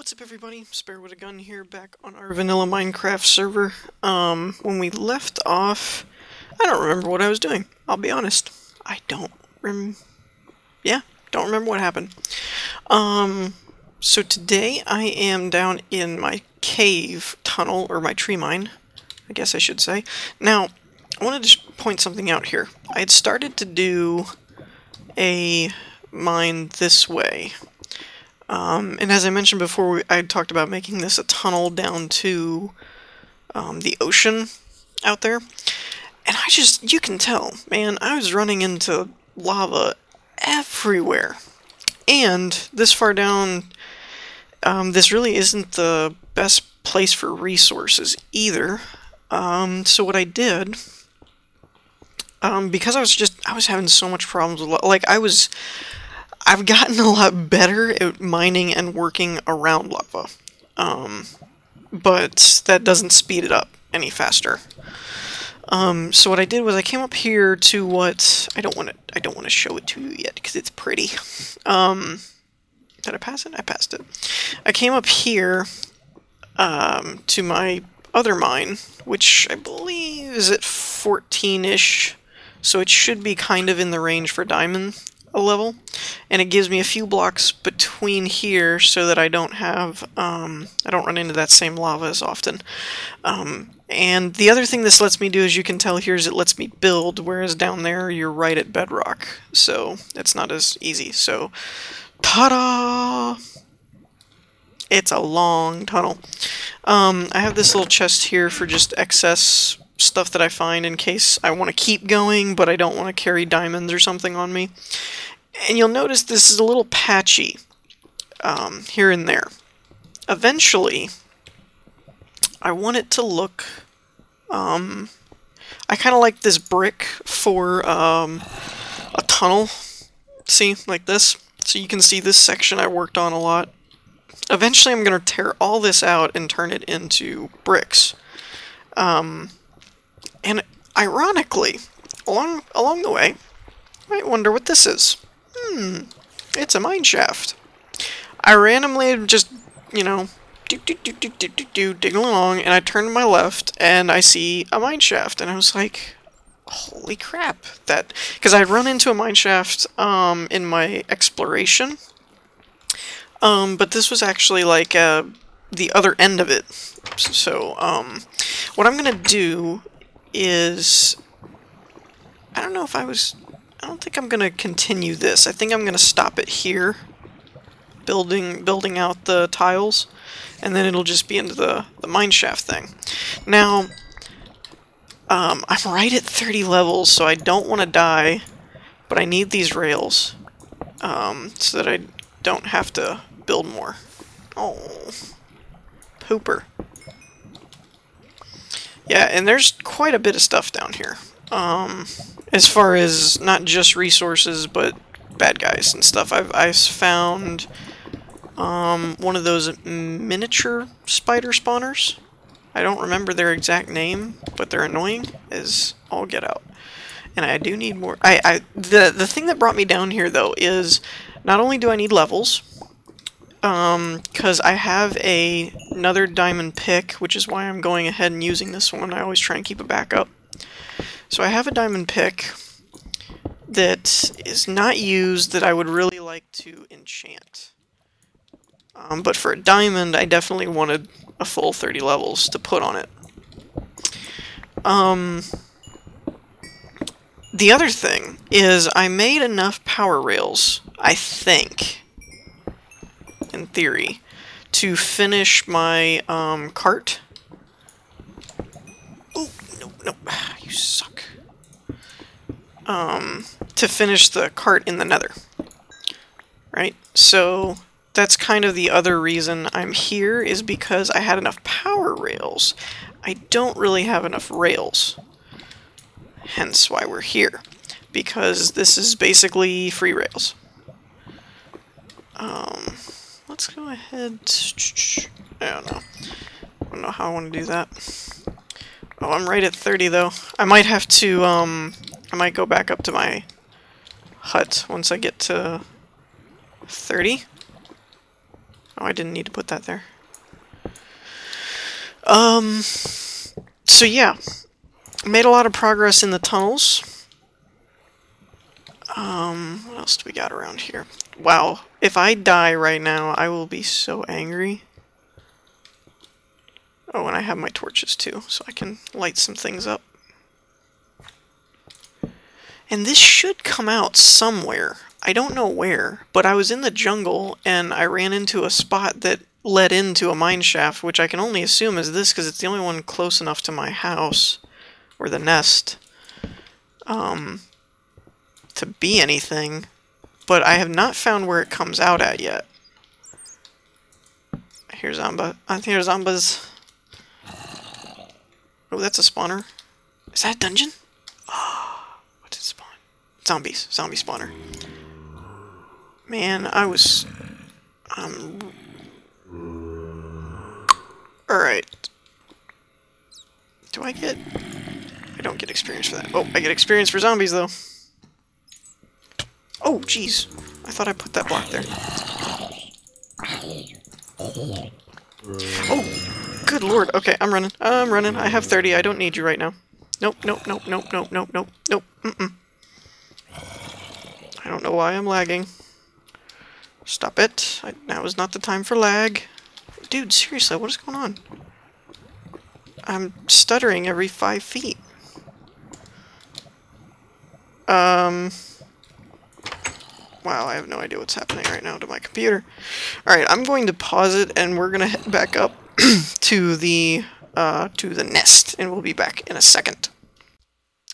What's up everybody, Spare with a Gun here, back on our vanilla Minecraft server. Um, when we left off, I don't remember what I was doing, I'll be honest. I don't rem... yeah, don't remember what happened. Um, so today I am down in my cave tunnel, or my tree mine, I guess I should say. Now, I wanted to point something out here. I had started to do a mine this way. Um, and as I mentioned before, I talked about making this a tunnel down to um, the ocean out there. And I just, you can tell, man, I was running into lava everywhere. And this far down, um, this really isn't the best place for resources either. Um, so what I did, um, because I was just, I was having so much problems with, like, I was, I've gotten a lot better at mining and working around lava. Um, but that doesn't speed it up any faster. Um, so what I did was I came up here to what I don't want to I don't want to show it to you yet because it's pretty. Um, did I pass it? I passed it. I came up here um, to my other mine, which I believe is at 14-ish, so it should be kind of in the range for diamond a level, and it gives me a few blocks between here so that I don't have, um, I don't run into that same lava as often. Um, and the other thing this lets me do, as you can tell here, is it lets me build, whereas down there you're right at bedrock, so it's not as easy. So, ta-da! It's a long tunnel. Um, I have this little chest here for just excess stuff that I find in case I want to keep going, but I don't want to carry diamonds or something on me. And you'll notice this is a little patchy um, here and there. Eventually, I want it to look... Um, I kind of like this brick for um, a tunnel. See, like this. So you can see this section I worked on a lot. Eventually I'm going to tear all this out and turn it into bricks. Um, ironically, along along the way, you might wonder what this is. Hmm, it's a mine shaft. I randomly just, you know, do do do do do do do along, and I turn to my left, and I see a mine shaft, and I was like, holy crap, that, because I'd run into a mine shaft, um, in my exploration, um, but this was actually like, uh, the other end of it, so, um, what I'm gonna do is... I don't know if I was... I don't think I'm going to continue this. I think I'm going to stop it here, building building out the tiles, and then it'll just be into the, the mine shaft thing. Now, um, I'm right at 30 levels, so I don't want to die, but I need these rails um, so that I don't have to build more. Oh, pooper. Yeah, and there's quite a bit of stuff down here. Um, as far as not just resources, but bad guys and stuff. I've, I've found um, one of those miniature spider spawners. I don't remember their exact name, but they're annoying as all get out. And I do need more. I, I the the thing that brought me down here though is not only do I need levels, um, because I have a another diamond pick, which is why I'm going ahead and using this one. I always try and keep a backup. So I have a diamond pick that is not used that I would really like to enchant. Um, but for a diamond, I definitely wanted a full 30 levels to put on it. Um, the other thing is I made enough power rails, I think, in theory, to finish my um, cart. Oh, no, no, you suck. Um, to finish the cart in the nether. Right? So, that's kind of the other reason I'm here, is because I had enough power rails. I don't really have enough rails. Hence why we're here. Because this is basically free rails. Um, let's go ahead... I don't know. I don't know how I want to do that. Oh, I'm right at 30 though. I might have to, um... I might go back up to my hut once I get to 30. Oh, I didn't need to put that there. Um, so yeah, made a lot of progress in the tunnels. Um, what else do we got around here? Wow, if I die right now, I will be so angry. Oh, and I have my torches too, so I can light some things up. And this should come out somewhere. I don't know where, but I was in the jungle and I ran into a spot that led into a mine shaft, which I can only assume is this because it's the only one close enough to my house, or the nest, um, to be anything. But I have not found where it comes out at yet. Here's Zomba. Uh, here's Zomba's. Oh, that's a spawner. Is that a dungeon? Oh, what did spawn? Zombies. Zombie spawner. Man, I was... Um... Alright. Do I get... I don't get experience for that. Oh, I get experience for zombies, though. Oh, jeez. I thought I put that block there. Oh, good lord. Okay, I'm running. I'm running. I have 30. I don't need you right now. Nope, nope, nope, nope, nope, nope, nope, nope. Mm-mm. I don't know why I'm lagging. Stop it. I, now is not the time for lag. Dude, seriously, what is going on? I'm stuttering every five feet. Um... Wow, I have no idea what's happening right now to my computer. Alright, I'm going to pause it and we're going to head back up to the uh, to the nest and we'll be back in a second.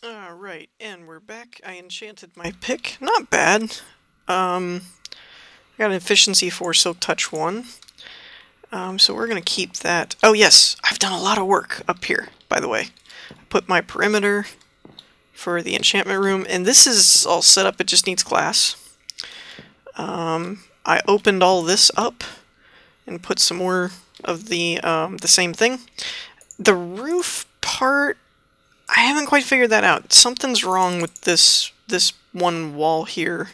Alright, and we're back. I enchanted my pick. Not bad. Um, I got an efficiency for Silk Touch 1. Um, so we're going to keep that. Oh yes, I've done a lot of work up here, by the way. I put my perimeter for the enchantment room, and this is all set up, it just needs glass. Um, I opened all this up and put some more of the um, the same thing. The roof part, I haven't quite figured that out. Something's wrong with this this one wall here.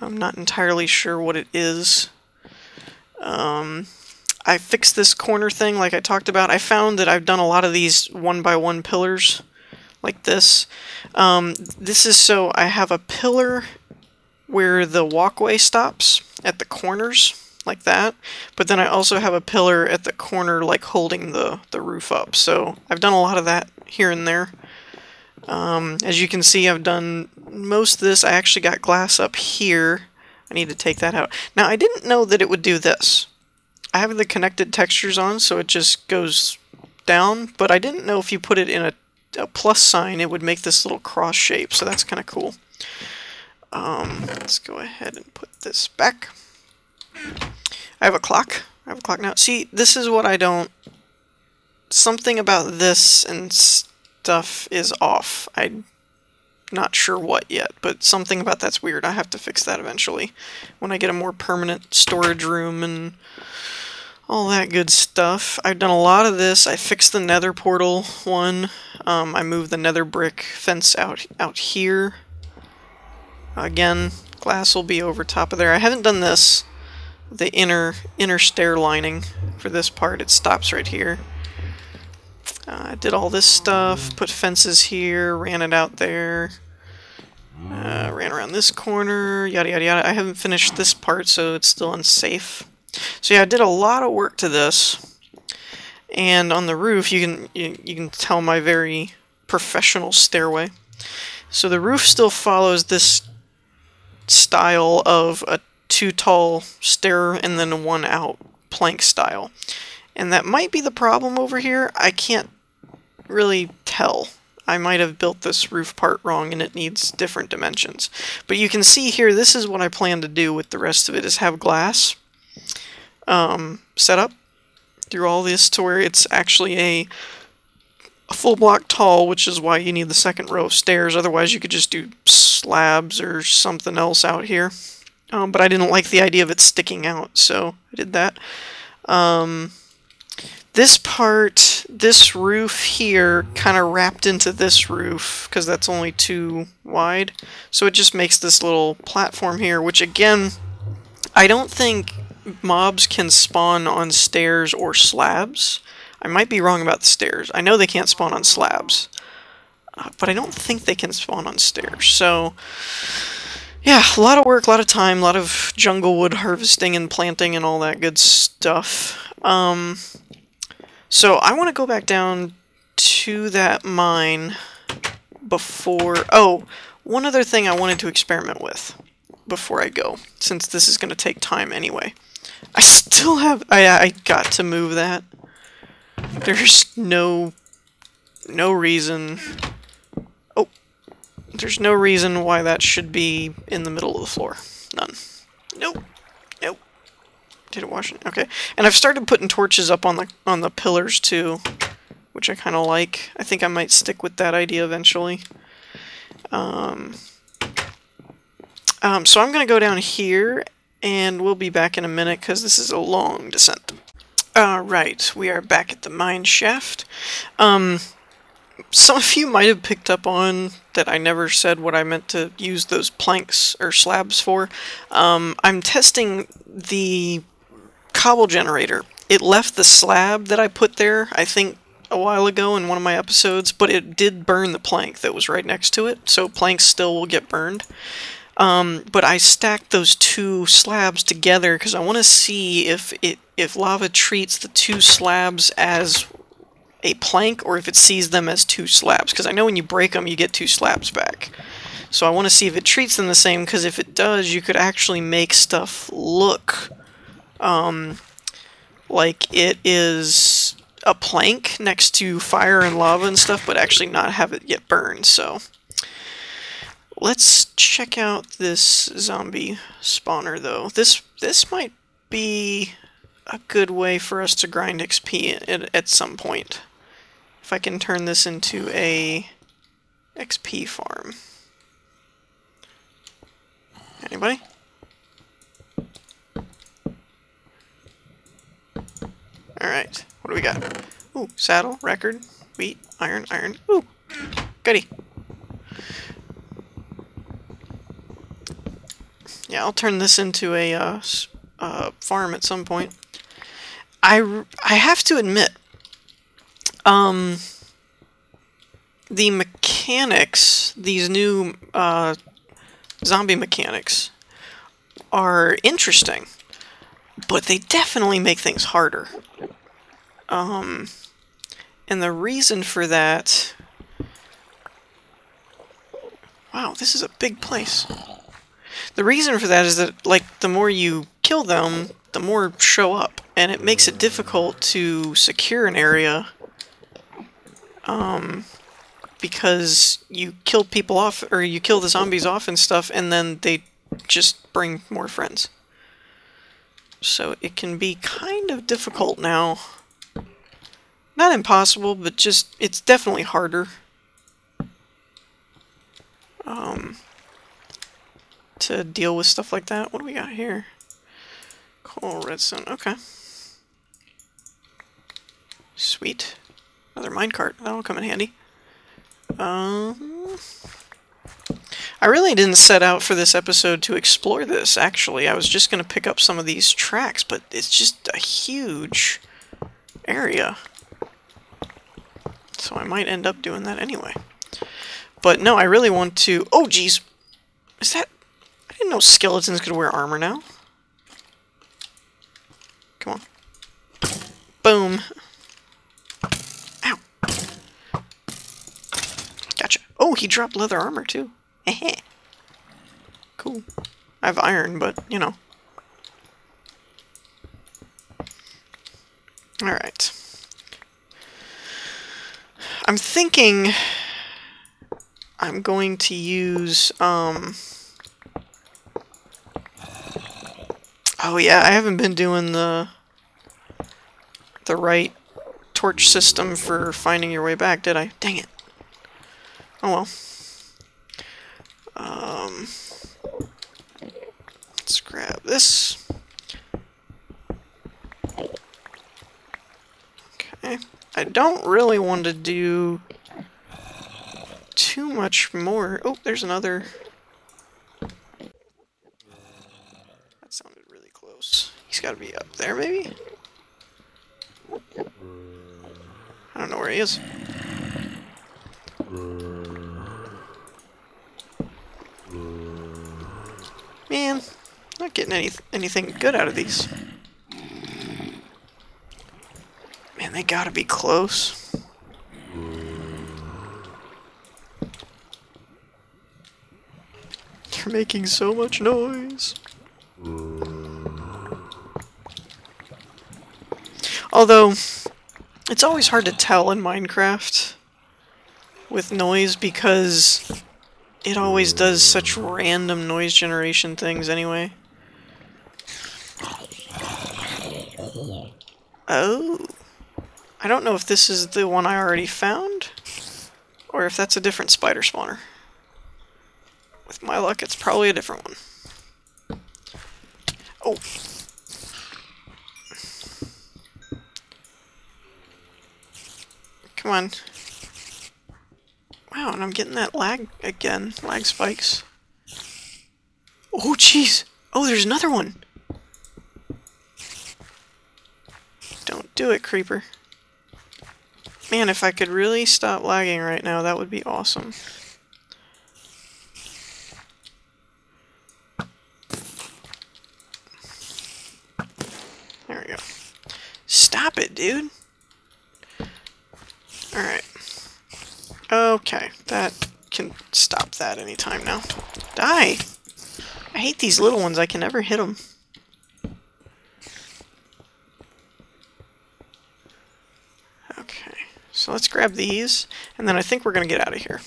I'm not entirely sure what it is. Um, I fixed this corner thing like I talked about. I found that I've done a lot of these one by one pillars like this. Um, this is so I have a pillar where the walkway stops at the corners, like that. But then I also have a pillar at the corner, like holding the, the roof up. So I've done a lot of that here and there. Um, as you can see, I've done most of this. I actually got glass up here. I need to take that out. Now, I didn't know that it would do this. I have the connected textures on, so it just goes down, but I didn't know if you put it in a, a plus sign, it would make this little cross shape, so that's kind of cool. Um, let's go ahead and put this back. I have a clock. I have a clock now. See, this is what I don't... Something about this and stuff is off. I'm not sure what yet, but something about that's weird. I have to fix that eventually when I get a more permanent storage room and all that good stuff. I've done a lot of this. I fixed the nether portal one. Um, I moved the nether brick fence out out here. Again, glass will be over top of there. I haven't done this, the inner inner stair lining for this part. It stops right here. Uh, I did all this stuff, put fences here, ran it out there, uh, ran around this corner, yada yada yada. I haven't finished this part, so it's still unsafe. So yeah, I did a lot of work to this. And on the roof, you can you, you can tell my very professional stairway. So the roof still follows this style of a two tall stair and then a one out plank style. And that might be the problem over here. I can't really tell. I might have built this roof part wrong and it needs different dimensions. But you can see here, this is what I plan to do with the rest of it, is have glass um, set up through all this to where it's actually a, a full block tall, which is why you need the second row of stairs. Otherwise, you could just do slabs or something else out here. Um, but I didn't like the idea of it sticking out, so I did that. Um, this part, this roof here, kind of wrapped into this roof, because that's only too wide. So it just makes this little platform here, which again, I don't think mobs can spawn on stairs or slabs. I might be wrong about the stairs. I know they can't spawn on slabs. But I don't think they can spawn on stairs. So, yeah, a lot of work, a lot of time, a lot of jungle wood harvesting and planting and all that good stuff. Um, so I want to go back down to that mine before... Oh, one other thing I wanted to experiment with before I go, since this is going to take time anyway. I still have... I, I got to move that. There's no... No reason... There's no reason why that should be in the middle of the floor. None. Nope. Nope. Did it wash it? Okay. And I've started putting torches up on the on the pillars too, which I kind of like. I think I might stick with that idea eventually. Um, um, so I'm going to go down here, and we'll be back in a minute because this is a long descent. Alright, we are back at the mine shaft. Um, some of you might have picked up on that I never said what I meant to use those planks or slabs for. Um, I'm testing the cobble generator. It left the slab that I put there, I think, a while ago in one of my episodes, but it did burn the plank that was right next to it, so planks still will get burned. Um, but I stacked those two slabs together because I want to see if it if lava treats the two slabs as a plank or if it sees them as two slabs. Because I know when you break them, you get two slabs back. So I want to see if it treats them the same, because if it does, you could actually make stuff look um, like it is a plank next to fire and lava and stuff, but actually not have it get burned, so... Let's check out this zombie spawner, though. This this might be a good way for us to grind XP at, at some point. If I can turn this into a XP farm. Anybody? Alright, what do we got? Ooh, saddle, record, wheat, iron, iron. Ooh, goody. Yeah, I'll turn this into a uh, uh, farm at some point. I, I have to admit, um, the mechanics, these new uh, zombie mechanics, are interesting, but they definitely make things harder. Um, and the reason for that... Wow, this is a big place. The reason for that is that, like, the more you kill them, the more show up, and it makes it difficult to secure an area, um, because you kill people off, or you kill the zombies off and stuff, and then they just bring more friends. So it can be kind of difficult now. Not impossible, but just, it's definitely harder. Um, to deal with stuff like that. What do we got here? Coal, redstone, okay. Sweet. Another minecart, that'll come in handy. Um, I really didn't set out for this episode to explore this, actually. I was just going to pick up some of these tracks, but it's just a huge area. So I might end up doing that anyway. But no, I really want to... Oh, geez! Is that I didn't know skeletons could wear armor now. Come on. Boom. Oh, he dropped leather armor too. cool. I have iron, but, you know. Alright. I'm thinking I'm going to use, um... Oh yeah, I haven't been doing the the right torch system for finding your way back, did I? Dang it. Oh well. Um, let's grab this. Okay. I don't really want to do too much more. Oh, there's another That sounded really close. He's gotta be up there, maybe? I don't know where he is. Man, not getting any anything good out of these. Man, they gotta be close. You're making so much noise. Although, it's always hard to tell in Minecraft with noise because it always does such random noise generation things anyway. Oh. I don't know if this is the one I already found, or if that's a different spider spawner. With my luck, it's probably a different one. Oh. Come on. Wow, and I'm getting that lag again. Lag spikes. Oh, jeez. Oh, there's another one. Don't do it, creeper. Man, if I could really stop lagging right now, that would be awesome. There we go. Stop it, dude. Alright. Okay, that can stop that anytime now. Die! I hate these little ones, I can never hit them. Okay, so let's grab these, and then I think we're to get out of here.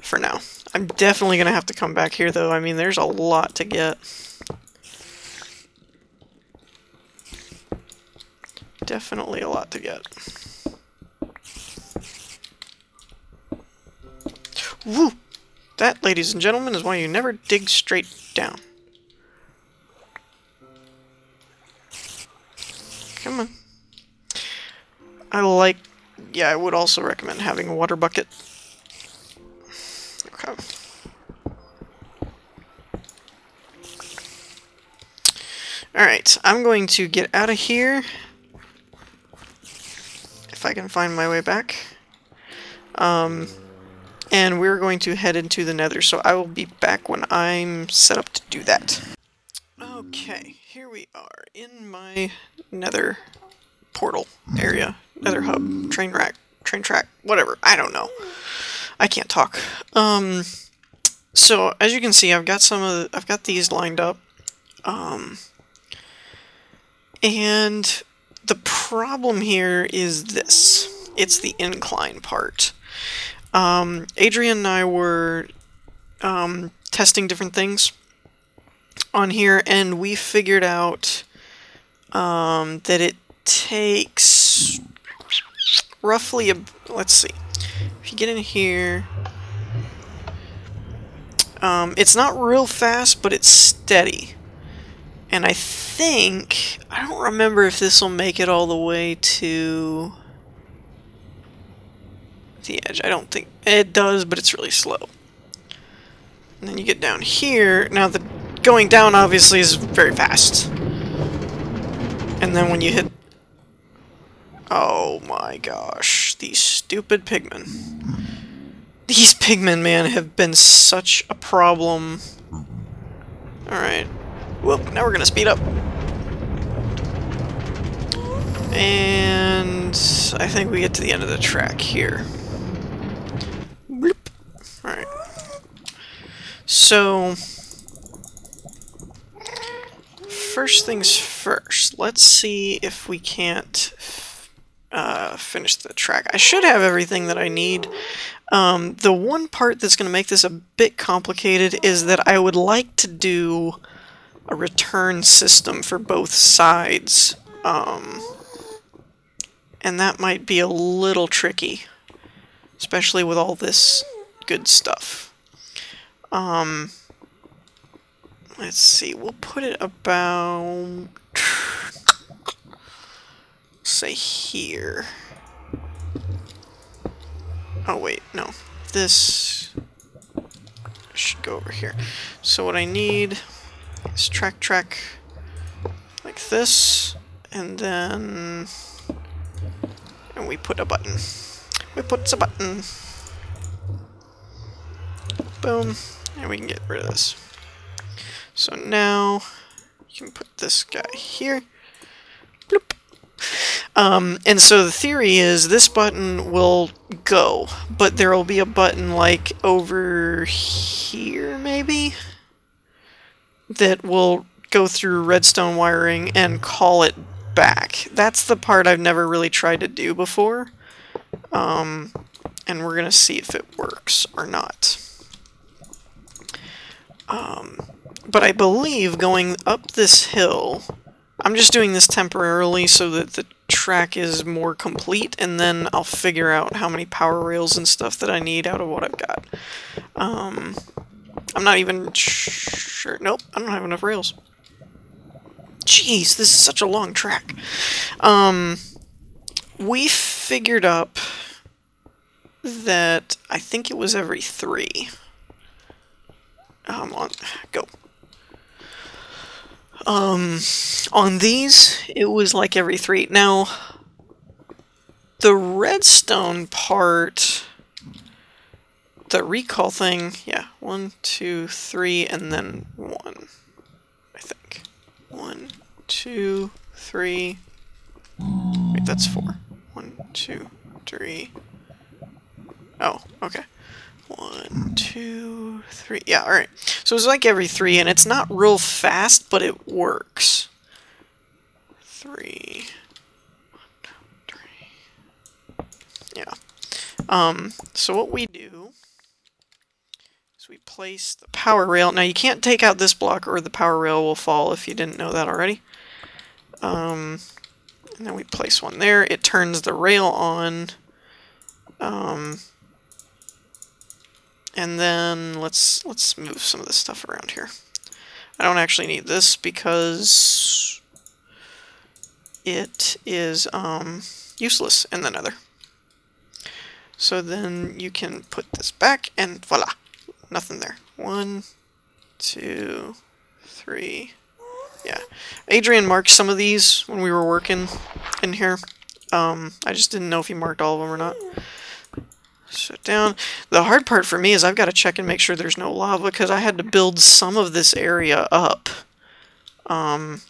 For now. I'm definitely to have to come back here, though. I mean, there's a lot to get. Definitely a lot to get. Woo! That, ladies and gentlemen, is why you never dig straight down. Come on. I like yeah, I would also recommend having a water bucket. Okay. Alright, I'm going to get out of here. If I can find my way back. Um, and we're going to head into the nether, so I will be back when I'm set up to do that. Okay, here we are in my nether portal area nether hub, train rack, train track, whatever. I don't know. I can't talk. Um, so as you can see, I've got some of the, I've got these lined up. Um, and the problem here is this. It's the incline part. Um, Adrian and I were um, testing different things on here, and we figured out um, that it takes roughly, a, let's see, if you get in here, um, it's not real fast, but it's steady. And I think, I don't remember if this will make it all the way to the edge. I don't think, it does, but it's really slow. And then you get down here, now the going down obviously is very fast. And then when you hit Oh my gosh, these stupid pigmen. These pigmen, man, have been such a problem. Alright. Whoop, now we're gonna speed up. And I think we get to the end of the track here. Alright. So, first things first, let's see if we can't uh, finish the track. I should have everything that I need. Um, the one part that's going to make this a bit complicated is that I would like to do a return system for both sides. Um, and that might be a little tricky, especially with all this good stuff. Um, let's see, we'll put it about say here. Oh wait, no. This should go over here. So what I need is track track like this, and then and we put a button. We put a button. Boom, and we can get rid of this. So now you can put this guy here. Bloop. Um, and so the theory is this button will go, but there will be a button like over here, maybe, that will go through redstone wiring and call it back. That's the part I've never really tried to do before. Um, and we're going to see if it works or not. Um, but I believe going up this hill, I'm just doing this temporarily so that the track is more complete, and then I'll figure out how many power rails and stuff that I need out of what I've got. Um, I'm not even sure. Nope, I don't have enough rails. Jeez, this is such a long track. Um, we figured up that I think it was every three. Um, on, go. Um, on these, it was like every three. Now, the redstone part, the recall thing, yeah, one, two, three, and then one, I think. One, two, three, wait, that's four. One, two, three. Oh, okay. One, two, three. Yeah, alright. So it's like every three, and it's not real fast, but it works. Three. Yeah. Um, so what we do is we place the power rail. Now you can't take out this block or the power rail will fall if you didn't know that already. Um, and then we place one there. It turns the rail on. Um, and then let's let's move some of this stuff around here. I don't actually need this because it is um, useless in the nether. So then you can put this back and voila, nothing there. One, two, three, yeah. Adrian marked some of these when we were working in here. Um, I just didn't know if he marked all of them or not. Sit down. The hard part for me is I've got to check and make sure there's no lava because I had to build some of this area up. Um,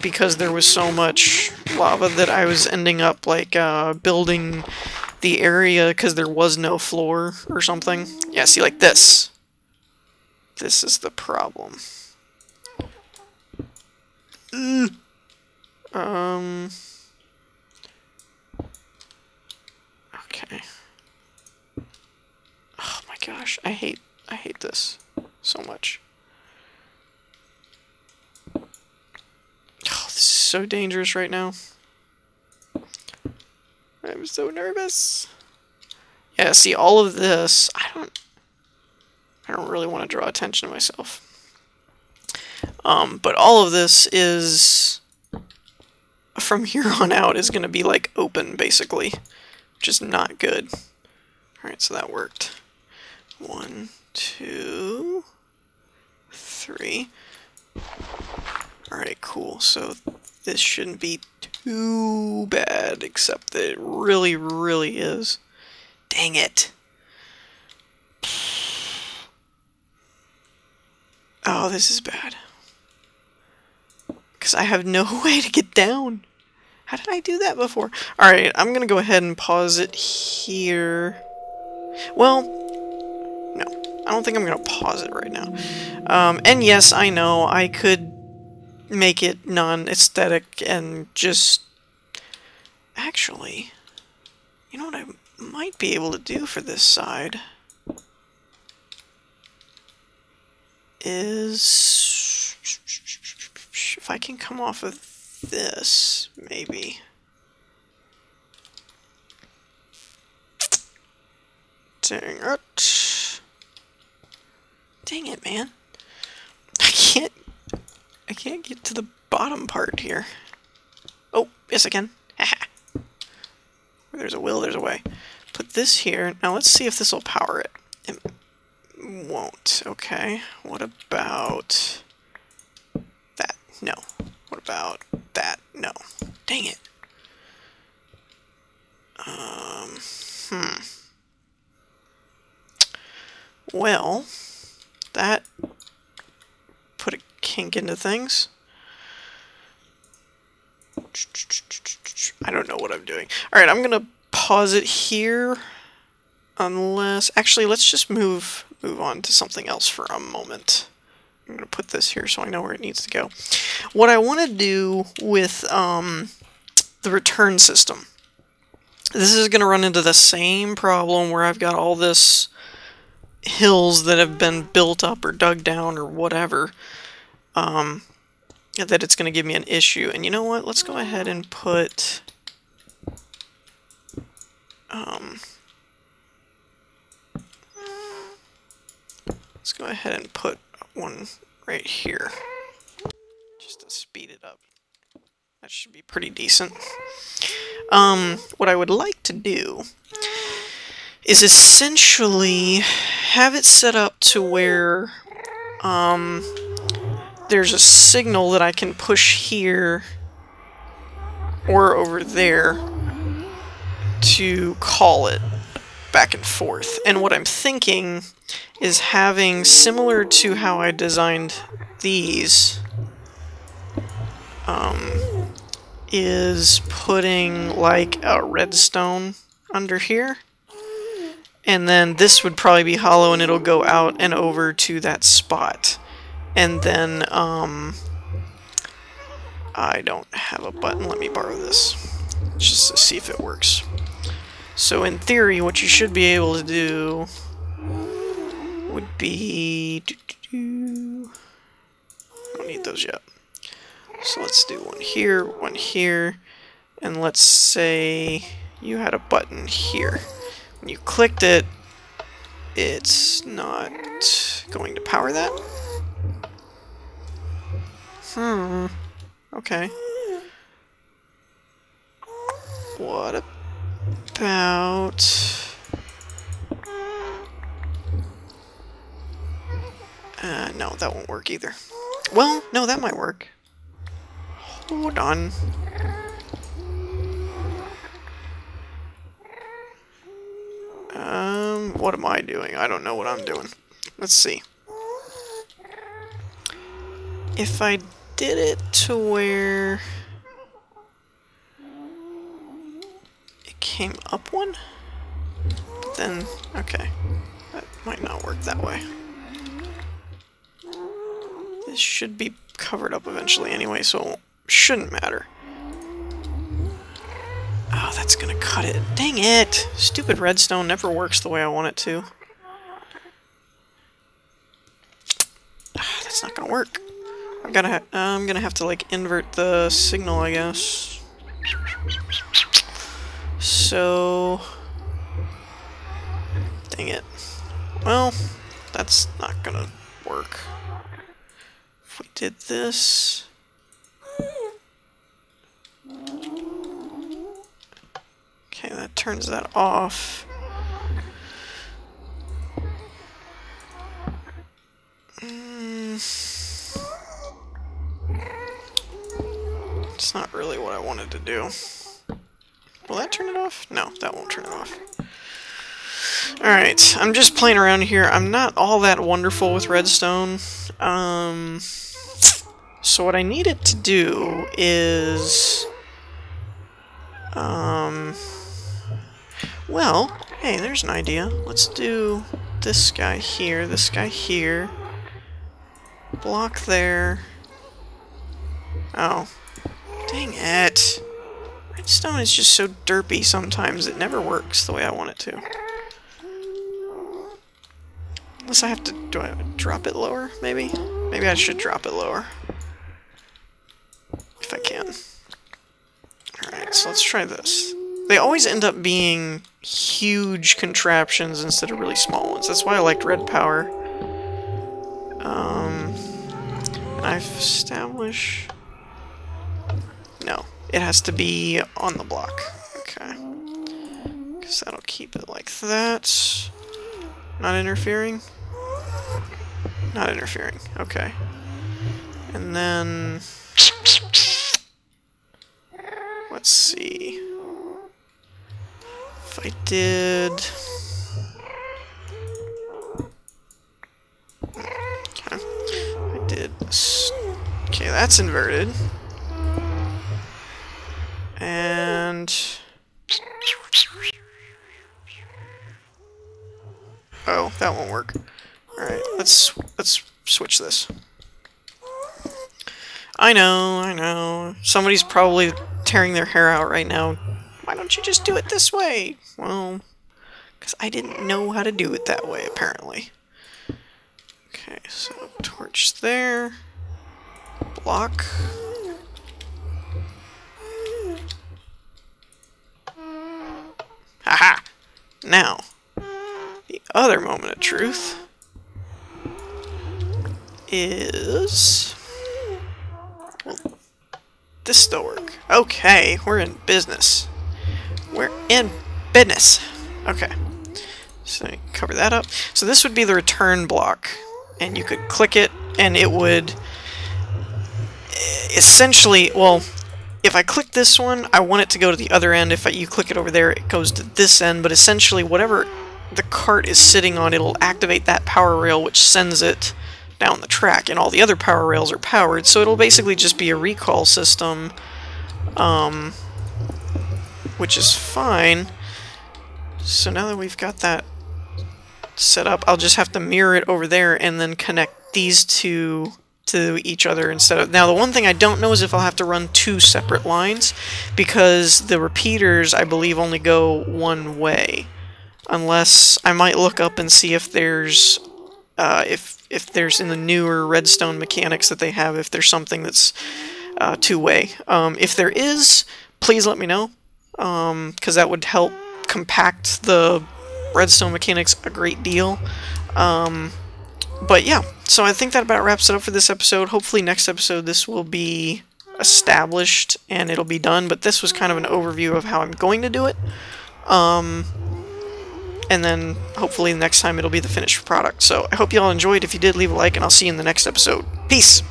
because there was so much lava that I was ending up like uh, building the area because there was no floor or something. Yeah, see like this. This is the problem. Um... Okay. Gosh, I hate I hate this so much. Oh, this is so dangerous right now. I'm so nervous. Yeah, see all of this, I don't I don't really want to draw attention to myself. Um, but all of this is from here on out is going to be like open basically, which is not good. Alright, so that worked. One, two, three. Alright, cool. So this shouldn't be too bad, except that it really, really is. Dang it. Oh, this is bad. Because I have no way to get down. How did I do that before? Alright, I'm going to go ahead and pause it here. Well, I don't think I'm going to pause it right now. Um, and yes, I know, I could make it non-aesthetic and just... Actually, you know what I might be able to do for this side? Is... If I can come off of this, maybe... Dang it. Dang it, man. I can't... I can't get to the bottom part here. Oh, yes I can. There's a will, there's a way. Put this here. Now let's see if this will power it. It won't. Okay. What about... that? No. What about that? No. Dang it. Um, hmm. Well, that put a kink into things. I don't know what I'm doing. Alright, I'm going to pause it here. Unless... Actually, let's just move move on to something else for a moment. I'm going to put this here so I know where it needs to go. What I want to do with um, the return system. This is going to run into the same problem where I've got all this hills that have been built up or dug down or whatever. Um, that it's going to give me an issue. And you know what? Let's go ahead and put... Um, let's go ahead and put one right here. Just to speed it up. That should be pretty decent. Um, what I would like to do is essentially have it set up to where um, there's a signal that I can push here or over there to call it back and forth. And what I'm thinking is having, similar to how I designed these, um, is putting like a redstone under here. And then this would probably be hollow and it'll go out and over to that spot. And then, um, I don't have a button. Let me borrow this just to see if it works. So in theory, what you should be able to do would be... I don't need those yet. So let's do one here, one here, and let's say you had a button here. You clicked it, it's not going to power that? Hmm. Okay. What about... Uh, no, that won't work either. Well, no, that might work. Hold on. Um, what am I doing? I don't know what I'm doing. Let's see. If I did it to where... It came up one? Then, okay. That might not work that way. This should be covered up eventually anyway, so it shouldn't matter. Oh, that's gonna cut it. Dang it! Stupid redstone never works the way I want it to. Ah, that's not gonna work. I'm gonna I'm gonna have to like invert the signal, I guess. So, dang it. Well, that's not gonna work. If we did this. Okay, that turns that off. Mm. It's not really what I wanted to do. Will that turn it off? No, that won't turn it off. Alright, I'm just playing around here. I'm not all that wonderful with redstone. Um, so what I need it to do is... Well, hey, there's an idea. Let's do this guy here, this guy here. Block there. Oh. Dang it. Redstone is just so derpy sometimes. It never works the way I want it to. Unless I have to... Do I drop it lower, maybe? Maybe I should drop it lower. If I can. Alright, so let's try this. They always end up being huge contraptions instead of really small ones. That's why I liked Red Power. Um, I've established... No, it has to be on the block. Okay. Because that'll keep it like that. Not interfering? Not interfering. Okay. And then... If I did... Okay. I did... Okay, that's inverted. And... Oh, that won't work. Alright, let's let's switch this. I know, I know. Somebody's probably tearing their hair out right now. Why don't you just do it this way? Well, because I didn't know how to do it that way, apparently. Okay, so torch there. Block. Haha! Now, the other moment of truth is... Well, this still work. Okay, we're in business. We're in business. Okay. So cover that up. So this would be the return block. And you could click it, and it would essentially, well, if I click this one, I want it to go to the other end. If I, you click it over there, it goes to this end. But essentially, whatever the cart is sitting on, it'll activate that power rail, which sends it down the track. And all the other power rails are powered, so it'll basically just be a recall system, um, which is fine. So now that we've got that set up, I'll just have to mirror it over there and then connect these two to each other instead of... Now, the one thing I don't know is if I'll have to run two separate lines, because the repeaters, I believe, only go one way. Unless I might look up and see if there's... Uh, if, if there's in the newer redstone mechanics that they have, if there's something that's uh, two-way. Um, if there is, please let me know, because um, that would help compact the redstone mechanics a great deal. Um, but yeah, so I think that about wraps it up for this episode. Hopefully next episode this will be established and it'll be done, but this was kind of an overview of how I'm going to do it. Um, and then hopefully the next time it'll be the finished product. So I hope you all enjoyed. If you did, leave a like, and I'll see you in the next episode. Peace!